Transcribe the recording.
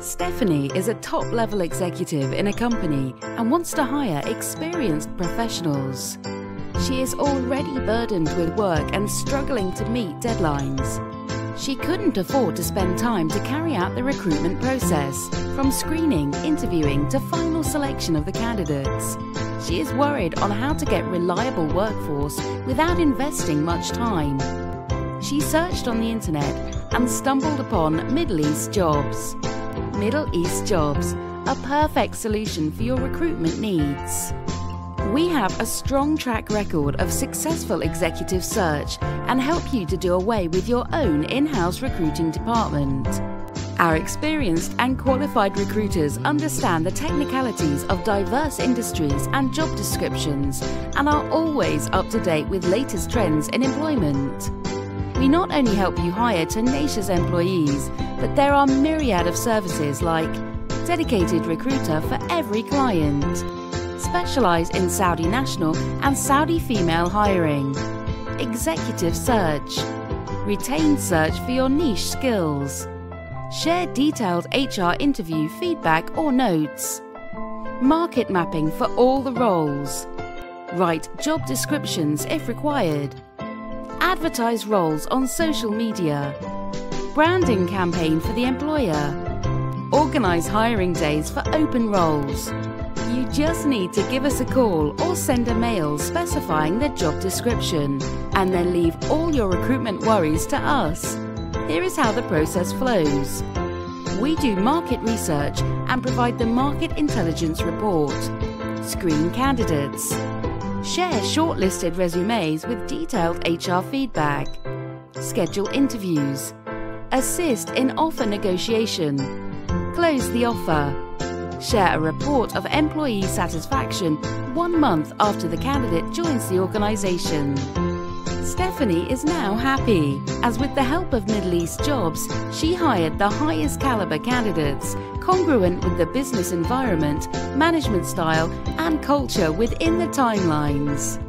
Stephanie is a top level executive in a company and wants to hire experienced professionals. She is already burdened with work and struggling to meet deadlines. She couldn't afford to spend time to carry out the recruitment process, from screening, interviewing to final selection of the candidates. She is worried on how to get reliable workforce without investing much time. She searched on the internet and stumbled upon Middle East Jobs. Middle East Jobs, a perfect solution for your recruitment needs. We have a strong track record of successful executive search and help you to do away with your own in house recruiting department. Our experienced and qualified recruiters understand the technicalities of diverse industries and job descriptions and are always up to date with latest trends in employment. We not only help you hire tenacious employees, but there are myriad of services like dedicated recruiter for every client, specialised in Saudi national and Saudi female hiring, executive search, retained search for your niche skills, share detailed HR interview feedback or notes, market mapping for all the roles, write job descriptions if required advertise roles on social media, branding campaign for the employer, organise hiring days for open roles. You just need to give us a call or send a mail specifying the job description and then leave all your recruitment worries to us. Here is how the process flows. We do market research and provide the market intelligence report, screen candidates, Share shortlisted resumes with detailed HR feedback. Schedule interviews. Assist in offer negotiation. Close the offer. Share a report of employee satisfaction one month after the candidate joins the organisation. Stephanie is now happy, as with the help of Middle East Jobs, she hired the highest caliber candidates, congruent with the business environment, management style, and culture within the timelines.